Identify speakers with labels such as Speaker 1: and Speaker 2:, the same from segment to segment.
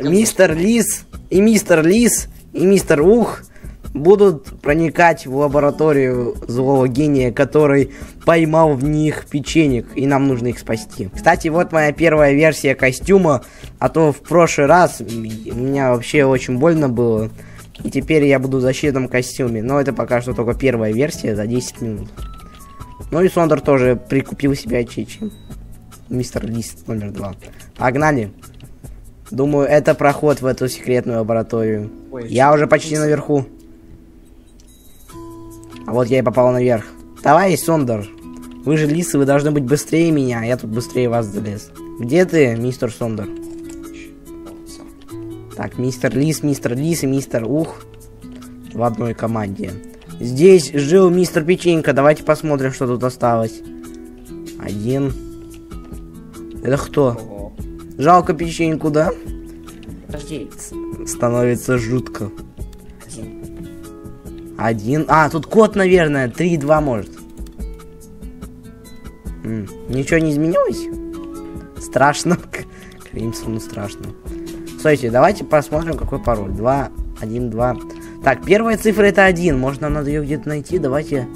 Speaker 1: мистер Лис и мистер Лис и мистер Ух будут проникать в лабораторию злого гения, который поймал в них печенек, и нам нужно их спасти. Кстати, вот моя первая версия костюма, а то в прошлый раз у меня вообще очень больно было, и теперь я буду в защитном костюме, но это пока что только первая версия за 10 минут. Ну и Сондер тоже прикупил себе очечи. Мистер Лист номер два. Погнали. Думаю, это проход в эту секретную лабораторию.
Speaker 2: Ой,
Speaker 1: Я уже почти наверху. А вот я и попал наверх. Давай, Сондер. Вы же лисы, вы должны быть быстрее меня, а я тут быстрее вас залез. Где ты, мистер Сондер? Так, мистер Лис, мистер Лис и мистер Ух в одной команде. Здесь жил мистер Печенька. Давайте посмотрим, что тут осталось. Один. Это кто? Жалко печеньку, да?
Speaker 2: Подожди.
Speaker 1: Становится жутко.
Speaker 2: Один.
Speaker 1: Один. А, тут код, наверное. 3-2 может. М, Ничего не изменилось? Страшно. Кримсону страшно. Стойте, давайте посмотрим, какой пароль. 2, 1, 2. Так, первая цифра это 1. Может, нам надо ее где-то найти. Давайте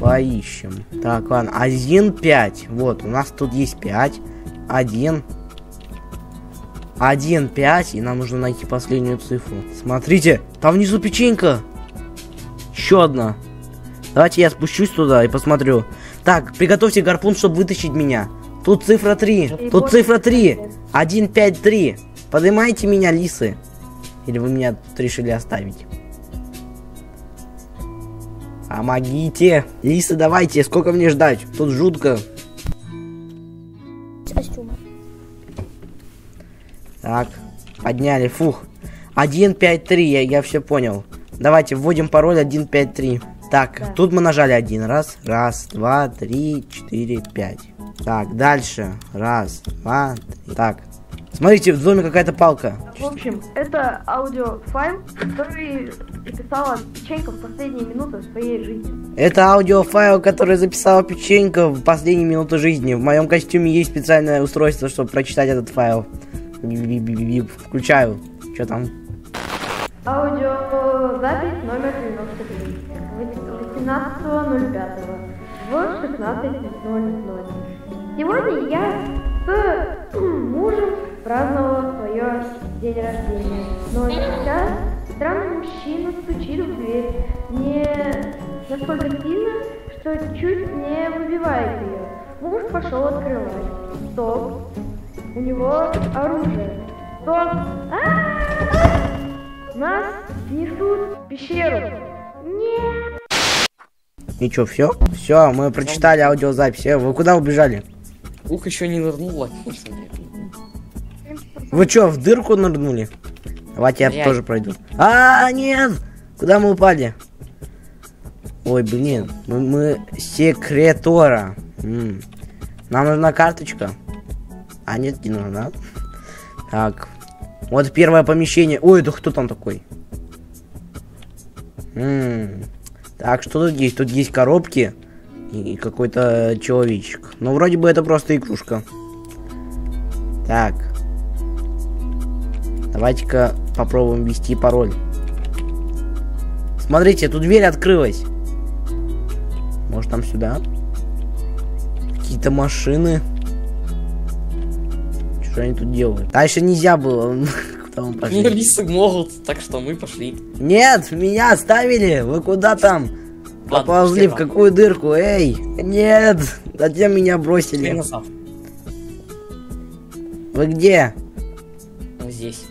Speaker 1: поищем. Так, ладно. 1, 5. Вот, у нас тут есть 5. 1. 1, 5. И нам нужно найти последнюю цифру. Смотрите, там внизу печенька. Еще одна. Давайте я спущусь туда и посмотрю. Так, приготовьте гарпун, чтобы вытащить меня. Тут цифра 3. Тут цифра 3. 1, 5, 3. Поднимайте меня, лисы. Или вы меня тут решили оставить? Помогите. Лисы, давайте. Сколько мне ждать? Тут жутко. Так, подняли. Фух. 1, 5, 3. Я, я все понял. Давайте вводим пароль 1, 5, 3. Так,
Speaker 3: Да.
Speaker 1: тут мы нажали один раз. Раз, два, три, четыре, пять. Так, дальше. Раз, два, три. Так. Смотрите, в доме какая-то палка.
Speaker 4: В общем, это аудиофайл, который записала Печенька в последние минуты своей жизни.
Speaker 1: Это аудиофайл, который записала печенька в последние минуты жизни. В моем костюме есть специальное устройство, чтобы прочитать этот файл. Включаю. Что там?
Speaker 4: Аудиозапись номер 93. 18.05 в 16.00. Сегодня я с мужем праздновала свое день рождения. Но сейчас странный мужчина стучит в дверь. Не настолько сильно, что чуть не выбивает ее. Муж пошел открывать. Стоп. У него оружие. Стоп. А-а-а! Нас несут в пещеру. Нет.
Speaker 1: Ничего, все? Все, мы прочитали аудиозапись. Вы куда убежали?
Speaker 2: Ух, еще не нырнула.
Speaker 1: Вы что, в дырку нырнули? Давайте я
Speaker 2: Я-
Speaker 1: тоже пройду. А, нет! Куда мы упали? Ой, блин, мы, мы секретора. М. Нам нужна карточка. А нет, не нужна. Так. Вот первое помещение. Ой, это кто там такой? М. Так, что тут есть? Тут есть коробки и какой-то человечек. Ну, вроде бы это просто игрушка. Так. Давайте-ка попробуем ввести пароль. Смотрите, тут дверь открылась. Может, там сюда? Какие-то машины. Что они тут делают? Дальше нельзя было. Куда
Speaker 2: Ну,
Speaker 1: пошли?
Speaker 2: лисы могут, так что мы пошли.
Speaker 1: Нет, меня оставили. Вы куда там?
Speaker 2: Ладно,
Speaker 1: Поползли в какую дырку? Эй, нет. Затем меня бросили. Вы где?
Speaker 2: Здесь.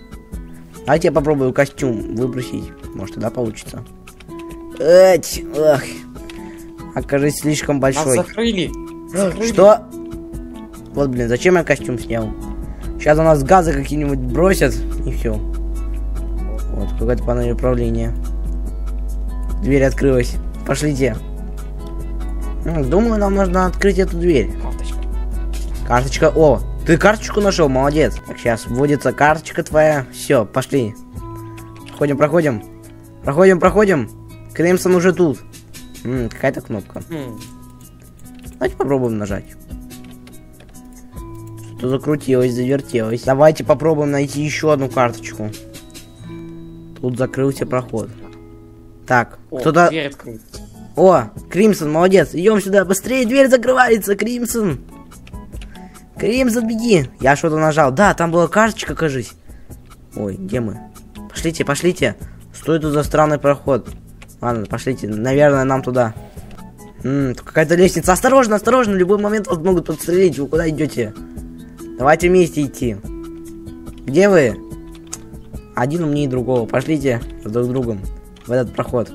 Speaker 1: Давайте я попробую костюм выбросить. Может, тогда получится. Эть, ах. Окажись слишком
Speaker 2: Нас
Speaker 1: большой.
Speaker 2: закрыли. Закрыли.
Speaker 1: Что? Вот, блин, зачем я костюм снял? Сейчас у нас газы какие-нибудь бросят, и все. Вот, какая-то панель управления. Дверь открылась. Пошлите. М, Думаю, нам нужно открыть эту дверь.
Speaker 2: Карточка.
Speaker 1: Карточка. О, ты карточку нашел, молодец. Так, сейчас вводится карточка твоя. Все, пошли. Проходим, проходим. Проходим, проходим. Кремсон уже тут. Какая-то кнопка.
Speaker 2: М,
Speaker 1: Давайте попробуем нажать. Что закрутилось, завертелось. Давайте попробуем найти еще одну карточку. Тут закрылся проход. Так, кто-то... О, Кримсон, молодец. Идем сюда, быстрее, дверь закрывается, Кримсон. Кримсон, беги. Я что-то нажал. Да, там была карточка, кажись. Ой, где мы? Пошлите, пошлите. Что это за странный проход? Ладно, пошлите. Наверное, нам туда. Какая-то лестница. Осторожно, осторожно. В любой момент вас могут подстрелить. Вы куда идете? Давайте вместе идти. Где вы? Один умнее другого. Пошлите с друг другом в этот проход.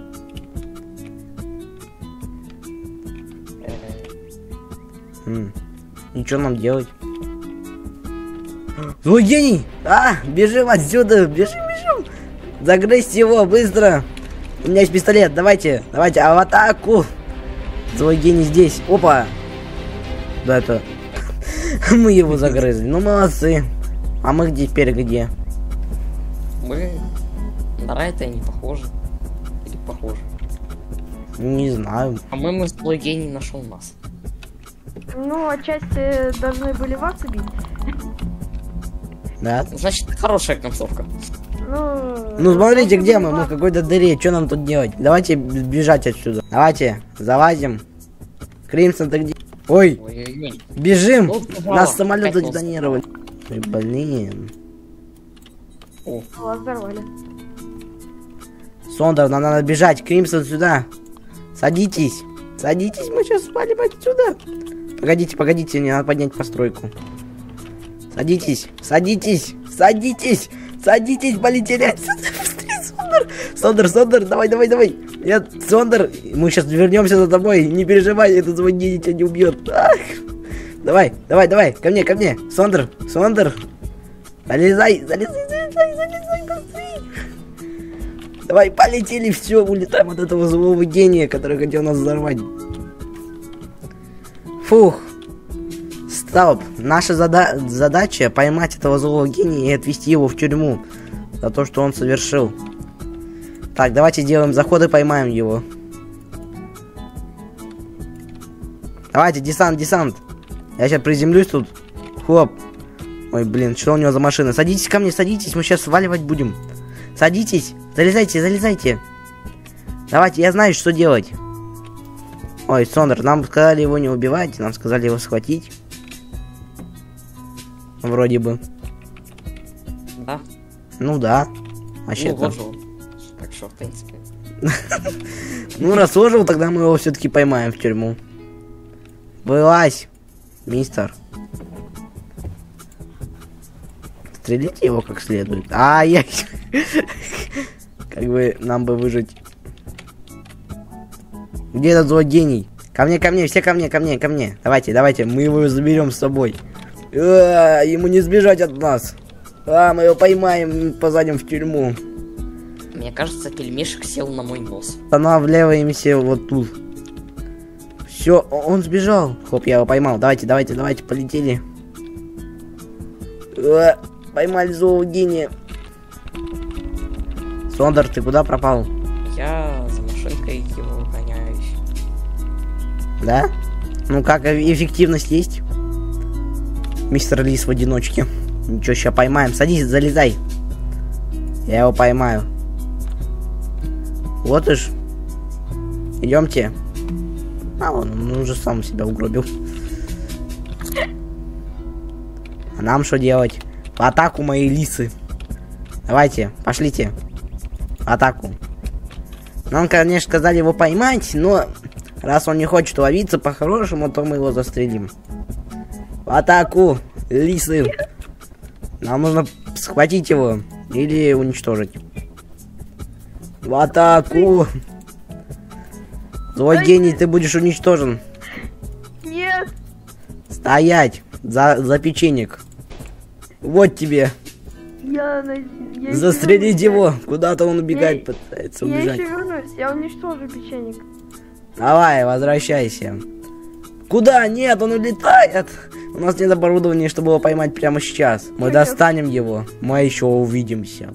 Speaker 1: М, что нам делать? Злой гений! А, бежим отсюда! Бежим, бежим! Загрызть его, быстро! У меня есть пистолет, давайте, давайте, а в атаку! Злой гений здесь, опа! Да это... Мы его загрызли, ну молодцы! А мы где теперь где?
Speaker 2: Мы на Райта не похожи. Или похожи.
Speaker 1: Не знаю.
Speaker 2: По-моему, злой гений нашел нас.
Speaker 4: Ну, отчасти должны были вас убить.
Speaker 1: Да?
Speaker 2: Значит, хорошая концовка.
Speaker 4: Ну,
Speaker 1: Ну смотрите, где мы? Мы в какой-то дыре. Что нам тут делать? Давайте бежать отсюда. Давайте, залазим. Кримсон, ты где? Ой, бежим! Нас детонировали. Ой, блин.
Speaker 2: О,
Speaker 4: Вас взорвали.
Speaker 1: Сондер, нам надо бежать. Кримсон, сюда. Садитесь. Садитесь, мы сейчас свалим отсюда. Погодите, погодите, мне надо поднять постройку. Садитесь, садитесь, садитесь, садитесь, полетели отсюда. Сондер, Сондер, давай, давай, давай. Нет, Сондер, мы сейчас вернемся за тобой. Не переживай, этот звонит тебя не убьет. Ах. Давай, давай, давай, ко мне, ко мне. Сондер, Сондер. Залезай, залезай, залезай, залезай, быстрее. Давай, полетели, все, улетаем от этого злого гения, который хотел нас взорвать. Фух. Стоп. Наша зада- задача поймать этого злого гения и отвезти его в тюрьму за то, что он совершил. Так, давайте сделаем заход и поймаем его. Давайте, десант, десант. Я сейчас приземлюсь тут. Хоп. Ой, блин, что у него за машина? Садитесь ко мне, садитесь, мы сейчас сваливать будем. Садитесь, залезайте, залезайте. Давайте, я знаю, что делать. Ой, Сондер, нам сказали его не убивать, нам сказали его схватить. Вроде бы.
Speaker 2: да.
Speaker 1: Ну да.
Speaker 2: Ну,
Speaker 1: Вообще-то.
Speaker 2: он. Так что, в принципе.
Speaker 1: Ну, раз ожил, тогда мы его все-таки поймаем в тюрьму. Вылазь, мистер. Стрелите его как следует. А, я... Как бы нам бы выжить. Где этот злой гений? Ко мне, ко мне, все ко мне, ко мне, ко мне. Давайте, давайте, мы его заберем с собой. А, ему не сбежать от нас. А, мы его поймаем, посадим в тюрьму.
Speaker 2: Мне кажется, пельмешек сел на мой нос.
Speaker 1: Останавливаемся вот тут. Все, он сбежал. Хоп, я его поймал. Давайте, давайте, давайте, полетели. Э, Поймали злого гения. Сондер, ты куда пропал?
Speaker 2: Я за машинкой его гоняюсь.
Speaker 1: Да? Ну как, э- эффективность есть? Мистер Лис в одиночке. Ничего, сейчас поймаем. Садись, залезай. Я его поймаю. Вот уж. Идемте. А, он, он уже сам себя угробил. А нам что делать? В атаку мои лисы. Давайте, пошлите. В атаку. Нам, конечно, сказали его поймать, но раз он не хочет ловиться по-хорошему, то мы его застрелим. В атаку, лисы. Нам нужно схватить его или уничтожить. В атаку.
Speaker 4: Ай.
Speaker 1: гений, ты будешь уничтожен.
Speaker 4: Нет!
Speaker 1: Стоять! За, за печенек. Вот тебе.
Speaker 4: Я, я
Speaker 1: Застрелить его. Куда-то он убегать
Speaker 4: Я-
Speaker 1: пытается,
Speaker 4: Я
Speaker 1: убежать.
Speaker 4: еще вернусь, я уничтожу печенек.
Speaker 1: Давай, возвращайся. Куда? Нет, он улетает. У нас нет оборудования, чтобы его поймать прямо сейчас. Мы
Speaker 4: я-
Speaker 1: достанем его. Мы еще увидимся.